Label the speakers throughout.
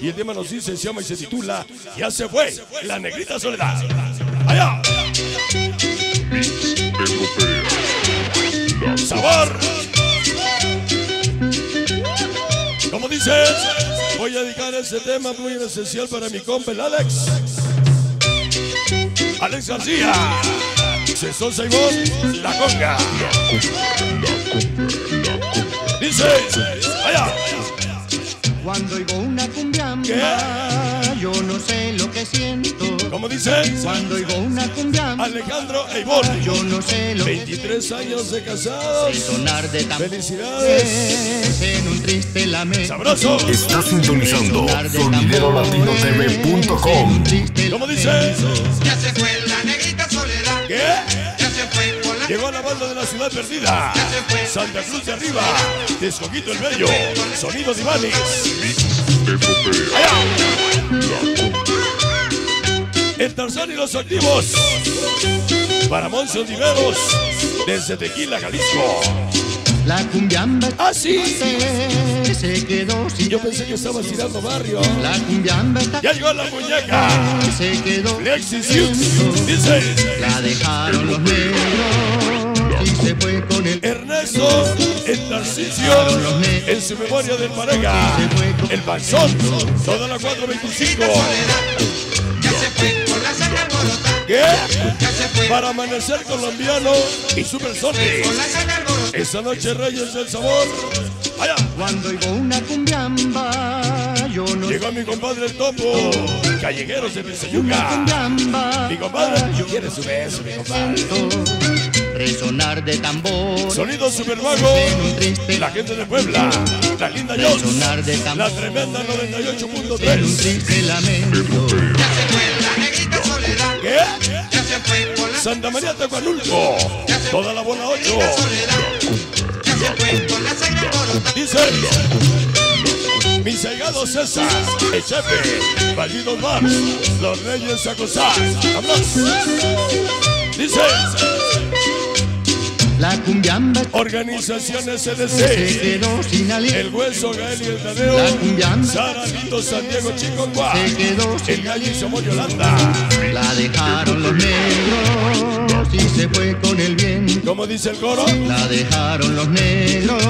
Speaker 1: Y el tema nos dice, se llama y se titula Ya se fue, la negrita soledad. Allá. Sabor. Como dices, voy a dedicar ese tema muy especial para mi compa el Alex. Alex García. Cesón Saibón, la conga. Dice, allá.
Speaker 2: Cuando oigo una cumbiamba,
Speaker 1: ¿Qué?
Speaker 2: yo no sé lo que siento.
Speaker 1: Como dice,
Speaker 2: Cuando oigo una cumbiamba,
Speaker 1: Alejandro Eibor.
Speaker 2: yo no sé lo que
Speaker 1: 23 años de casados.
Speaker 2: sonar de tambores
Speaker 1: Felicidades.
Speaker 2: en un triste lamento.
Speaker 1: Sabroso.
Speaker 3: Está sintonizando soniderolatino.tv.com.
Speaker 1: ¿Cómo dice?
Speaker 4: Ya se fue la negrita soledad.
Speaker 1: ¿Qué?
Speaker 4: Ya se fue
Speaker 1: Llegó la banda de la ciudad perdida. Santa Cruz de arriba. Descoquito el Bello. Sonido de Ivanis. El Tarzán y los activos. Para Monse Oliveros. Desde Tequila, Jalisco.
Speaker 2: La cumbiamba
Speaker 1: Ah, sí.
Speaker 2: se, se quedó sin
Speaker 1: Yo pensé que estabas tirando barrio.
Speaker 2: La cumbiamba
Speaker 1: Ya llegó la muñeca.
Speaker 2: se quedó
Speaker 1: Lexis. Dice.
Speaker 2: La dejaron los negros y se fue con el
Speaker 1: Ernesto, el Narcisio, en su memoria del pareja, el Panzón, toda la 425.
Speaker 4: Ya se fue con la alborotada.
Speaker 1: ¿Qué?
Speaker 4: Ya se fue
Speaker 1: Para amanecer colombiano y Super Sonic.
Speaker 4: La.
Speaker 1: Esta noche Reyes del Sabor. Allá.
Speaker 2: Cuando oigo una cumbiamba, yo no
Speaker 1: Llegó mi compadre el topo. Callejeros de
Speaker 2: una
Speaker 1: Pizzayuca.
Speaker 2: cumbiamba.
Speaker 1: Mi compadre, quiere su beso, mi compadre.
Speaker 2: Resonar de tambor
Speaker 1: Sonido super mago.
Speaker 2: en un triste
Speaker 1: La gente de Puebla. La linda Jones.
Speaker 2: De
Speaker 1: La
Speaker 2: tambor
Speaker 1: tremenda
Speaker 2: en un
Speaker 1: 98.3.
Speaker 2: triste lamento.
Speaker 4: Ya se fue la negrita soledad.
Speaker 1: ¿Qué?
Speaker 4: Ya se fue con la
Speaker 1: Santa María Tecuanulco. Toda la bola 8. Dice. Mi cegado César, el chefe, Valdidos Bar, los reyes a gozar. Dice,
Speaker 2: La cumbiamba sin aliento.
Speaker 1: el hueso Gael y el
Speaker 2: La
Speaker 1: Tadeo,
Speaker 2: cumbiamba
Speaker 1: Sara Lito, San Diego, Chiconcuá,
Speaker 2: se quedó
Speaker 1: el gallo y Yolanda.
Speaker 2: La dejaron los negros y se fue con el viento.
Speaker 1: ¿Cómo dice el coro?
Speaker 2: La dejaron los negros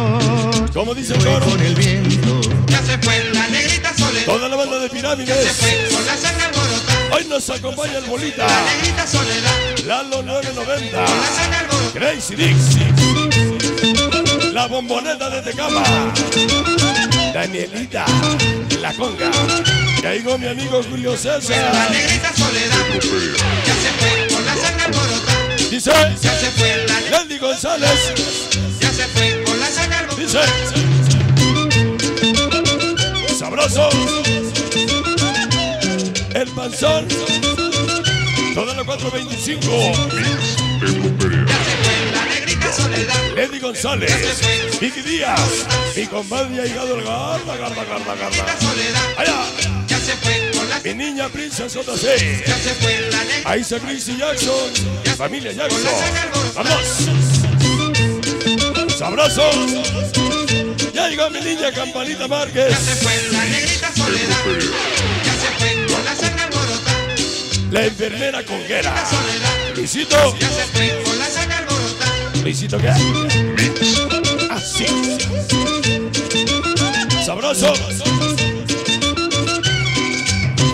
Speaker 1: ¿Cómo dice el
Speaker 2: fue
Speaker 1: coro?
Speaker 2: con el viento.
Speaker 4: Ya se fue la negrita soledad.
Speaker 1: Toda la banda de
Speaker 4: Ya se
Speaker 1: pirámides.
Speaker 4: fue con la sangre alborotada.
Speaker 1: Hoy nos acompaña el bolita,
Speaker 4: La negrita soledad.
Speaker 1: Lalo 990.
Speaker 4: Con la sangre alborotada.
Speaker 1: Crazy Dixie. La bomboneta de Tecama. Danielita. La conga. Llegó mi amigo Julio
Speaker 4: La
Speaker 1: César.
Speaker 4: negrita soledad.
Speaker 1: Dice.
Speaker 4: Ya se fue la.
Speaker 1: Lendy González.
Speaker 4: Ya se fue con la alborotada.
Speaker 1: Dice. Sabroso. El panzón. Toda la 425.
Speaker 4: Ya se fue la negrita soledad.
Speaker 1: Lendy González. Vicky Díaz. Mi compadre ha llegado el garda, garda, garda, garda. Allá.
Speaker 4: Ya se fue con la
Speaker 1: Mi niña Princesa.
Speaker 4: Ya se fue la.
Speaker 1: Ahí está Chrissy Jackson. Familia Jackson. Vamos. Sabroso. Ya llegó mi niña Campanita
Speaker 4: Ya
Speaker 1: Márquez.
Speaker 4: se fue la negrita soledad. Ya se fue con la sangre alborotada.
Speaker 1: La enfermera conguera. Luisito.
Speaker 4: Ya se fue con la sangre alborotada.
Speaker 1: Luisito, ¿qué? Así. Sabroso.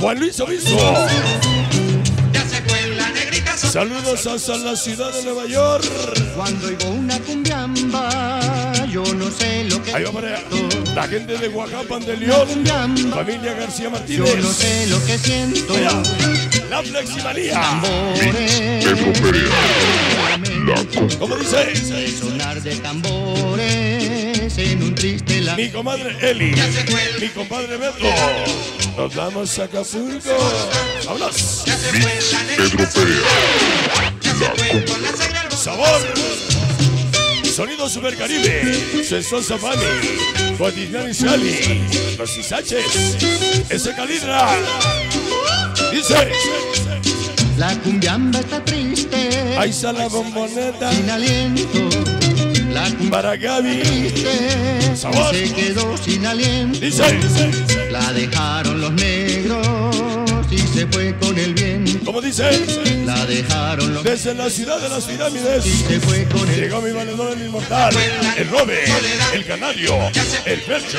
Speaker 1: Juan Luis Obispo. Saludos hasta la ciudad de Nueva York.
Speaker 2: Cuando oigo una cumbiamba, yo no sé lo que
Speaker 1: Ahí va para allá. La gente de Oaxaca, de León.
Speaker 2: cumbiamba,
Speaker 1: Familia García
Speaker 2: yo no
Speaker 1: Martínez.
Speaker 2: sé lo que siento.
Speaker 1: Allá. La Fleximanía. ¿Cómo dice?
Speaker 2: Sonar de tambores en un triste
Speaker 1: Mi comadre Eli. Mi compadre Beto. Nos vamos a Acapulco. Vámonos.
Speaker 4: Se fue la.
Speaker 1: Sabor. Sonido Super Caribe. Esposa Fanny. Guadignani Sally. Los Isaches. Ese Calidra. Dice.
Speaker 2: La cumbiamba está triste,
Speaker 1: Ahí está la bomboneta.
Speaker 2: sin aliento. La
Speaker 1: Para Sabor.
Speaker 2: se quedó sin aliento.
Speaker 1: Dice, dice, dice.
Speaker 2: La dejaron los negros y se fue con el viento.
Speaker 1: Como dice,
Speaker 2: La dejaron los
Speaker 1: desde la ciudad de las pirámides.
Speaker 2: y se fue con el
Speaker 1: Llegó mi valedor el inmortal, el Robe, el Canario, el Percho,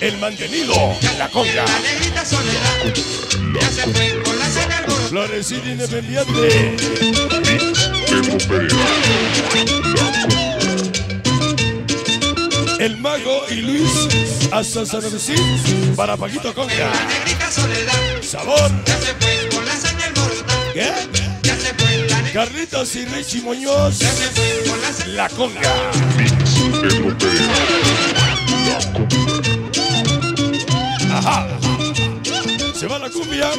Speaker 1: el Mantenido, la Conga,
Speaker 4: La negrita
Speaker 1: el Mago y Luis hasta San Agustín para Paquito Conga.
Speaker 4: La negrita soledad
Speaker 1: Sabor,
Speaker 4: ya se fue con la cena alborotada.
Speaker 1: ¿qué?
Speaker 4: Ya se fue la negrita,
Speaker 1: Carlitos y Richie Muñoz,
Speaker 4: ya se fue con la cena
Speaker 1: la Conga. Ajá. Se va la cumbia.